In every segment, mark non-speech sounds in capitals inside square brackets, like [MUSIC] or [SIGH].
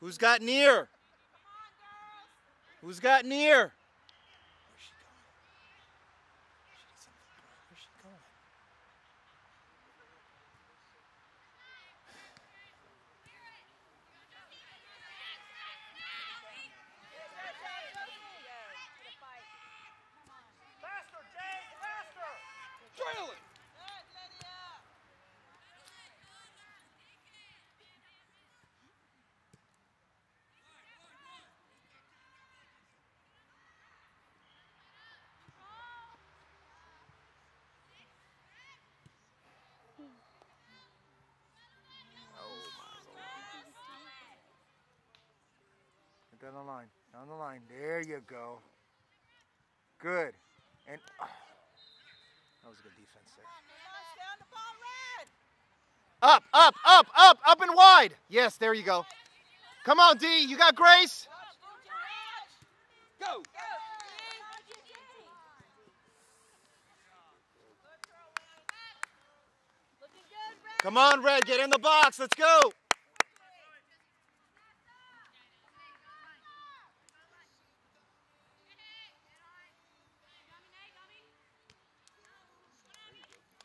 Who's got near? Who's got near? Where's she going? She did something wrong. Where's she going? Faster, Jake, faster! Trail it! Get down the line. Down the line. There you go. Good. And oh, that was a good defense there. Down the ball, red. Up, up, up, up, up and wide. Yes, there you go. Come on, D. You got grace. Go! Looking good, red. Come on, Red. Get in the box. Let's go.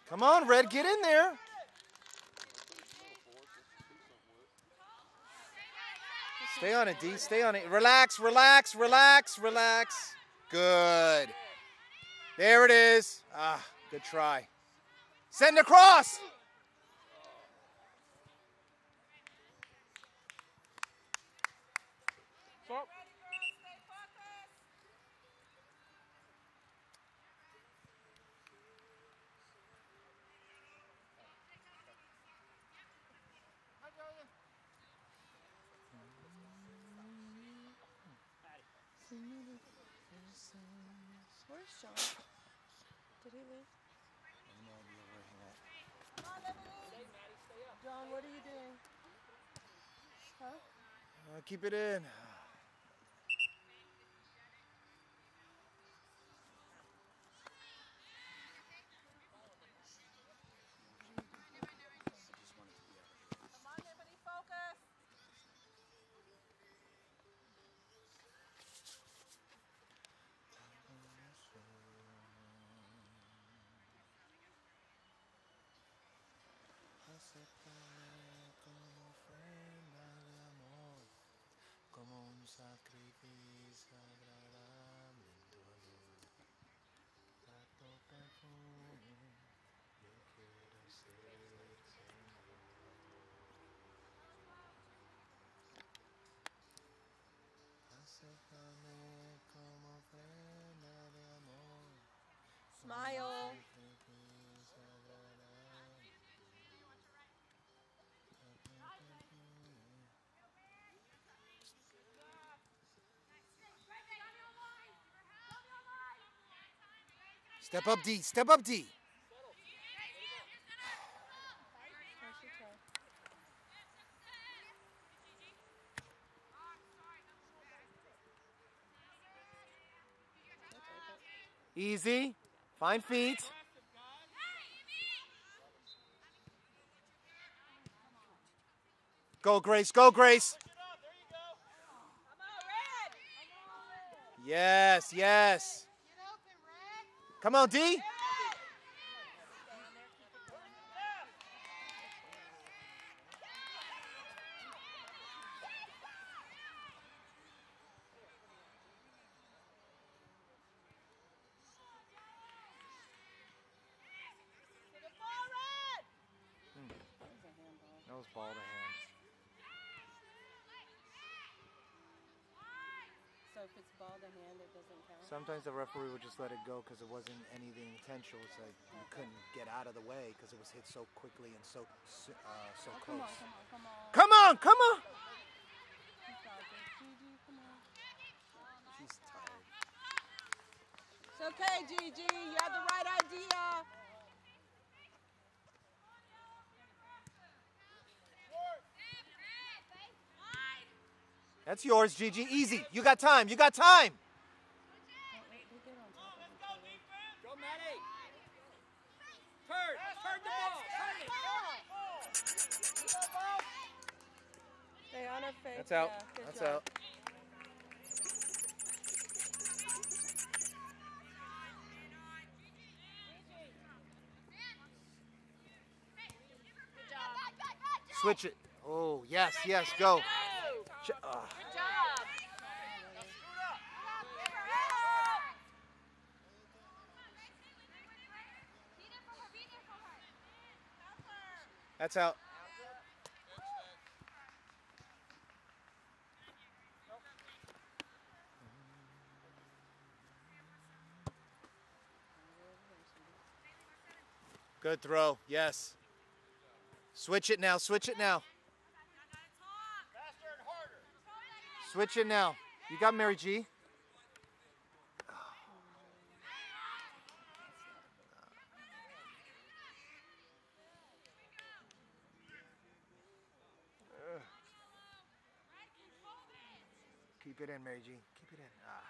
Come on, Red. Get in there. Stay on it, D. Stay on it. Relax, relax, relax, relax. Good. There it is. Ah, good try. Send across. Where's John? Did he leave? No idea where he went. John, what are you doing? Huh? Uh, keep it in. Step up D, step up D. How's your toe? Easy. Fine feet. Go, Grace. Go, Grace. Yes, yes. Come on, D. That was ball to hand. If it's ball to hand, it doesn't count. Sometimes the referee would just let it go because it wasn't anything intentional. It's like you couldn't get out of the way because it was hit so quickly and so so, uh, so Oh, close. come on, come on. Come on, come on. Keep dodging. Gigi, come on. She's tired. It's okay, Gigi. You had the right idea. That's yours, Gigi. Easy. You got time. You got time. Go, Maddie! Turn! Turn the ball! Turn it! Stay on her, Faith. That's out. Yeah, That's job. out. Switch it. Oh, yes, yes, go. Ch- ah. That's out. Good throw. Yes. Switch it now. Switch it now. Switch it now. You got Mary G. Keep it in, Mary G. Keep it in. Ah.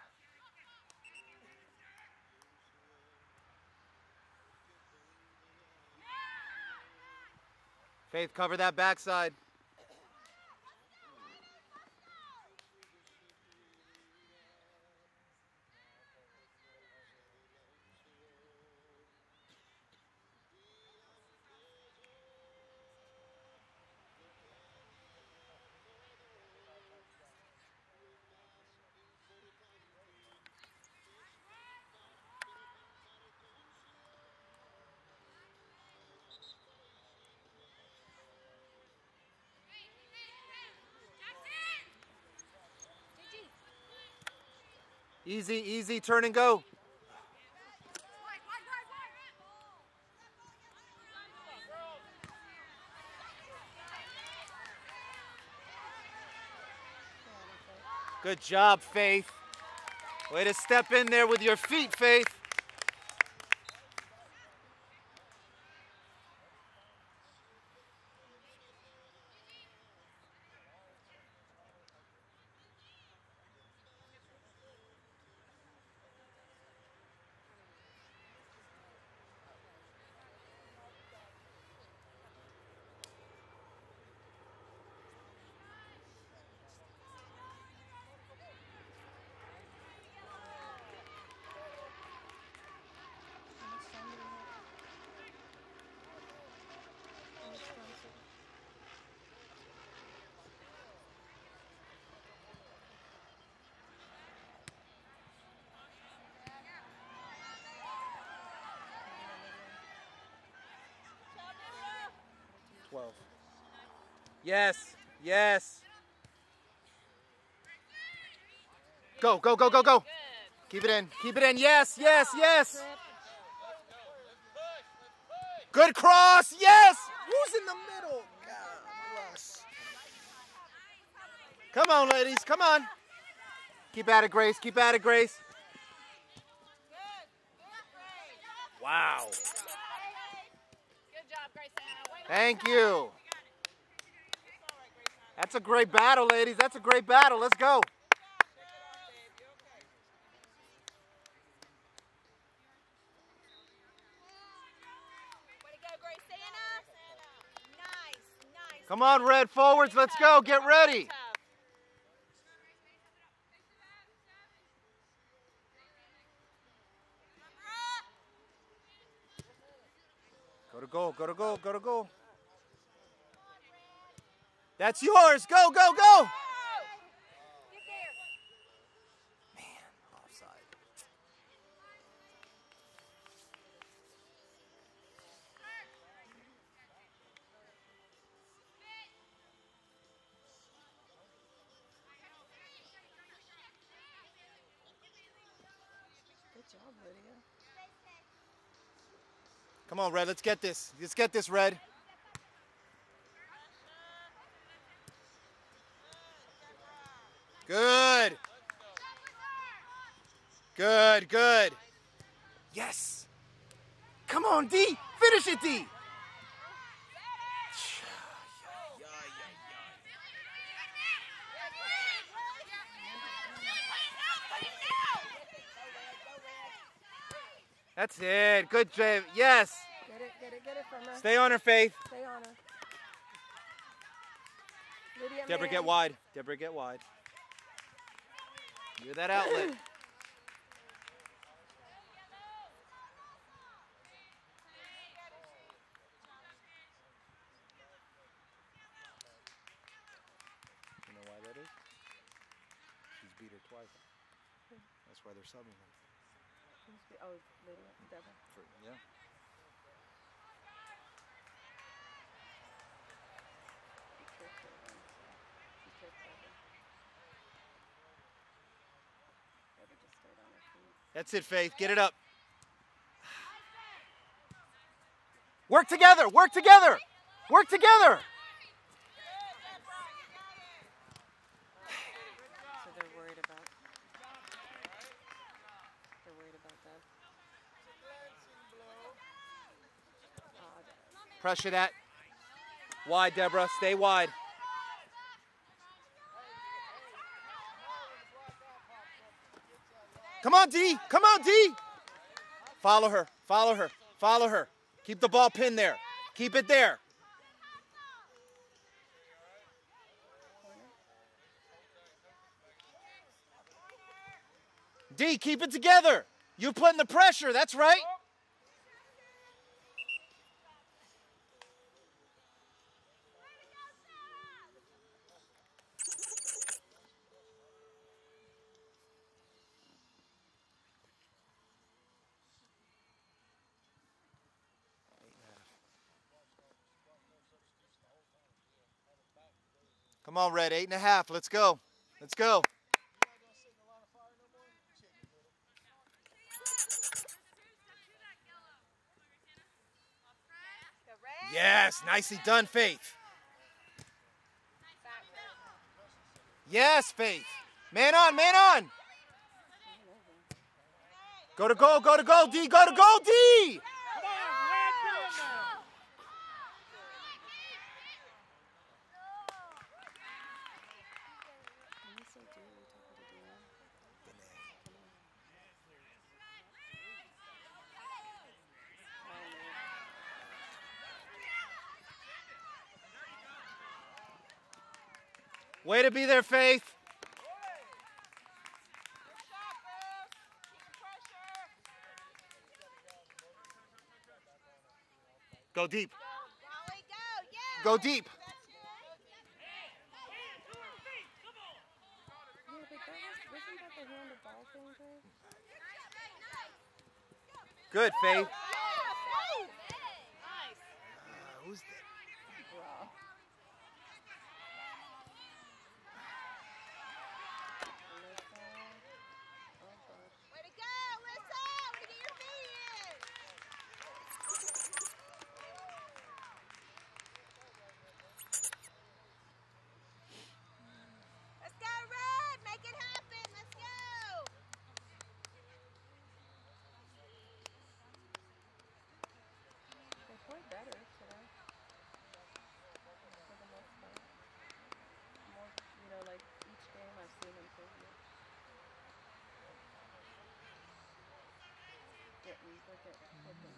Faith, cover that backside. Easy, easy, turn and go. Good job, Faith. Way to step in there with your feet, Faith. Twelve. Yes, yes. Go, go, go, go, go. Keep it in. Keep it in. Yes, yes, yes. Good cross. Yes. Who's in the middle? God, Russ. Come on, ladies. Come on. Keep at it, Grace. Keep at it, Grace. Wow. Good job, Grace. Thank you. That's a great battle, ladies. That's a great battle. Let's go. Way to go, Grace. Santa. Nice, nice. Come on, Red forwards. Let's go. Get ready. To goal. Go to goal. Go to goal. That's yours. Go, go, go. Man, offside. Good job, Lydia. Come on, Red. Let's get this. Let's get this, Red. Good. Good, good. Yes. Come on, D. Finish it, D. That's it. Good job. Yes. Get it, get it, get it from her. Stay on her, Faith. Stay on her. Lydia Deborah, get wide. Deborah, get wide. You're that outlet. [CLEARS THROAT] You know why that is? She's beat her twice. That's why they're subbing her. Oh, Lydia, Deborah. For, yeah. She tripped her once. She tripped Deborah. Deborah just stayed on her feet. That's it, Faith. Get it up. Work together. Work together. Work together. So they're worried about. They're worried about that. Oh, that- Pressure that. Wide, Deborah. Stay wide. Come on, D. Come on, D. Follow her. Follow her. Follow her. Keep the ball pinned there. Keep it there. D, keep it together. You're putting the pressure. That's right. Come on, Red. Eight and a half. Let's go. Let's go. Yes, nicely done, Faith. Yes, Faith. Man on, man on. Go to goal, go to goal, D, go to goal, D. Come on, Red, get in there. When you say do, are you talking to Deanne? Way to be there, Faith. Go deep. Go. Yeah. Go deep. Yeah, but that was, wasn't that the handball thing, Greg? Good, Faith. Nice. Who's that? Wow. Way to go, Alyssa. Way to get your feet in. Let's go, Red. Make it happen. Let's go. They played better today. For the most part. More, you know, like each game I've seen improvement. Getting, they're getting, clicking.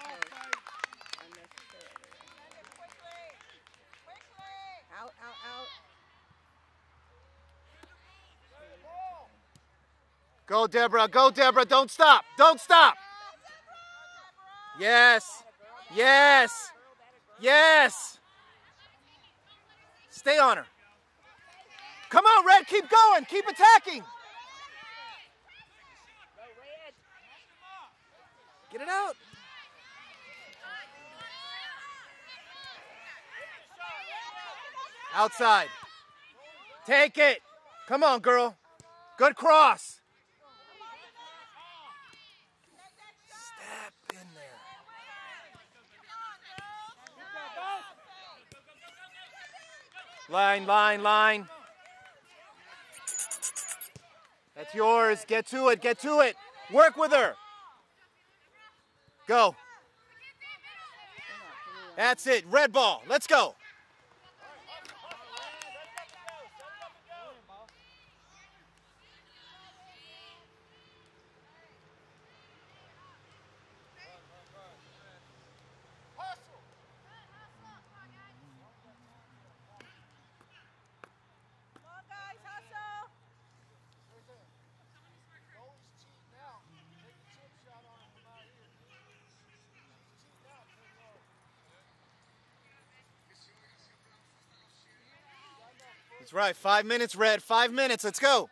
That was close. Unnecessarily. Quickly. Quickly. Out, out, out. Go, Deborah. Go, Deborah. Don't stop. Don't stop. Yes. Yes. Yes. Stay on her. Come on, Red. Keep going. Keep attacking. Get it out. Outside. Take it. Come on, girl. Good cross. Line, line, line. That's yours. Get to it. Get to it. Work with her. Go. That's it. Red ball. Let's go. That's right. Five minutes, Red. Five minutes. Let's go.